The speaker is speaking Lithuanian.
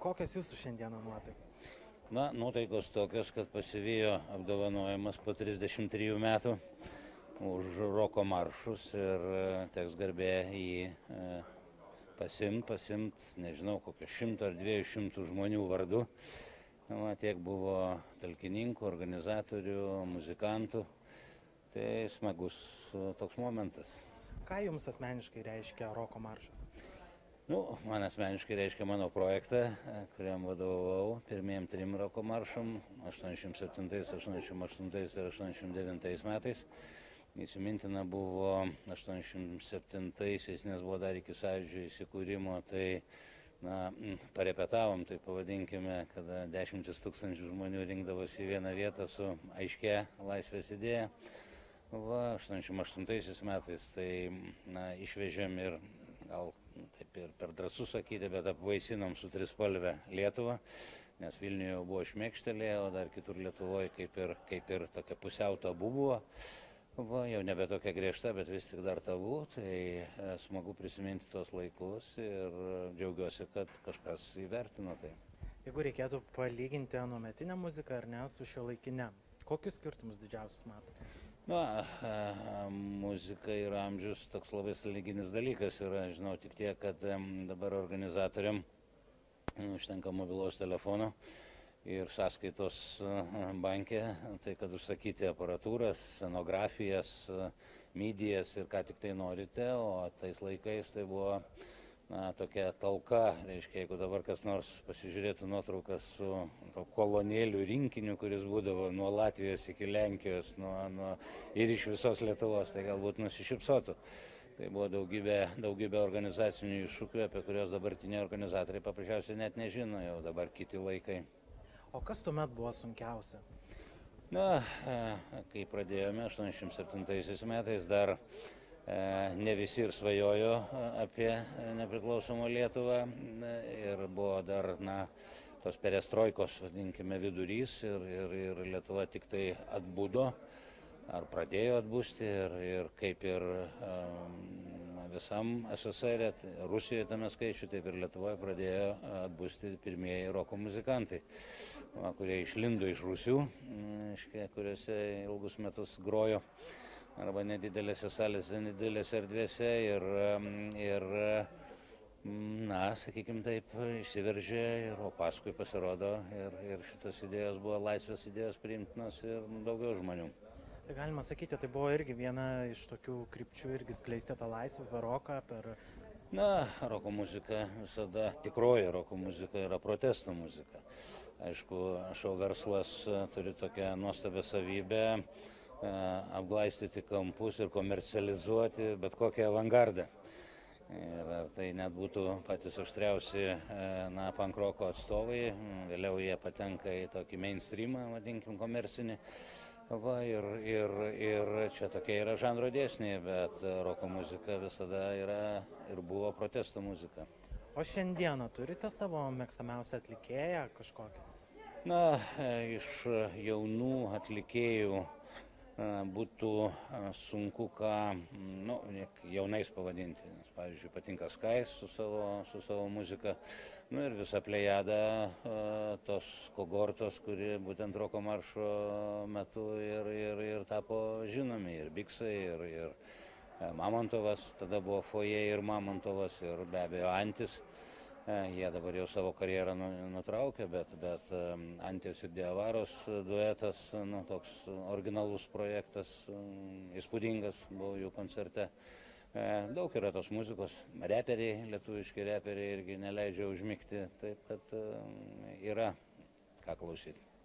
kokios jūsų šiandieną nuotaikos? Na, nuotaikos tokios, kad pasivijo apdovanojimas po 33 metų už roko maršus ir e, teks garbė jį e, pasimt, pasimt, nežinau, kokio šimto ar dviejų šimtų žmonių vardu. Va, tiek buvo talkininkų, organizatorių, muzikantų. Tai smagus toks momentas. Ką jums asmeniškai reiškia roko maršas? Nu, man asmeniškai reiškia mano projektą, e, kuriam vadovavau pirmiem trim roko maršam 87, 88 ir 89 metais. Įsimintina buvo 87-aisiais, nes buvo dar iki sąjūdžio įsikūrimo, tai na, parepetavom, tai pavadinkime, kada dešimtis tūkstančių žmonių rinkdavosi į vieną vietą su aiškia laisvės idėja. Va, 88 metais tai na, išvežėm ir gal taip ir per drąsu sakyti, bet apvaisinom su trispalvę Lietuvą, nes Vilniuje jau buvo šmėkštelė, o dar kitur Lietuvoje kaip ir, kaip ir tokia pusiau tabu buvo. Va, jau nebe tokia griežta, bet vis tik dar tabu, tai e, smagu prisiminti tos laikus ir džiaugiuosi, kad kažkas įvertino tai. Jeigu reikėtų palyginti anuometinę muziką ar ne su šio laikinė, kokius skirtumus didžiausius matote? Na, muzika ir amžius toks labai sąlyginis dalykas yra, žinau tik tiek, kad dabar organizatoriam užtenka mobilaus telefono ir sąskaitos bankė, tai kad užsakyti aparatūras, scenografijas, mydijas ir ką tik tai norite, o tais laikais tai buvo na, tokia talka, reiškia, jeigu dabar kas nors pasižiūrėtų nuotraukas su to kolonėlių rinkiniu, kuris būdavo nuo Latvijos iki Lenkijos nuo, nuo, ir iš visos Lietuvos, tai galbūt nusišypsotų. Tai buvo daugybė, daugybė organizacinių iššūkių, apie kuriuos dabartiniai organizatoriai paprasčiausiai net nežino, jau dabar kiti laikai. O kas tuomet buvo sunkiausia? Na, kai pradėjome 87 metais dar E, ne visi ir svajojo e, apie nepriklausomą Lietuvą e, ir buvo dar, na, tos perestroikos, vadinkime, vidurys ir, ir, ir Lietuva tik tai atbūdo ar pradėjo atbūsti ir, ir kaip ir um, visam SSR, Rusijoje tame skaičiu, taip ir Lietuvoje pradėjo atbūsti pirmieji roko muzikantai, kurie išlindo iš Rusių, kuriuose ilgus metus grojo arba nedidelėse salėse, nedidelėse erdvėse ir, ir na, sakykime taip, išsiveržė, ir, o paskui pasirodo ir, ir šitos idėjos buvo laisvės idėjos priimtinos ir daugiau žmonių. Tai galima sakyti, tai buvo irgi viena iš tokių krypčių irgi skleisti tą laisvę per roką, per... Na, roko muzika visada, tikroji roko muzika yra protesto muzika. Aišku, šio verslas turi tokią nuostabią savybę apglaistyti kampus ir komercializuoti bet kokią avangardą. Ir ar tai net būtų patys aštriausi e, na, pankroko atstovai, vėliau jie patenka į tokį mainstreamą, vadinkim, komercinį. Va, ir, ir, ir čia tokia yra žanro dėsnė, bet roko muzika visada yra ir buvo protesto muzika. O šiandieną turite savo mėgstamiausią atlikėją kažkokią? Na, e, iš jaunų atlikėjų būtų sunku ką nu, jaunais pavadinti. Nes, pavyzdžiui, patinka Skais su savo, su savo muzika. Nu, ir visa plejada tos kogortos, kuri būtent roko maršo metu ir, ir, ir tapo žinomi. Ir Biksai, ir, ir Mamontovas, tada buvo Foje ir Mamontovas, ir be abejo Antis. E, jie dabar jau savo karjerą nu, nutraukė, bet, bet Antijos ir Diavaros duetas, nu, toks originalus projektas, įspūdingas buvo jų koncerte. E, daug yra tos muzikos, reperiai, lietuviški reperiai irgi neleidžia užmygti, taip kad yra ką klausyti.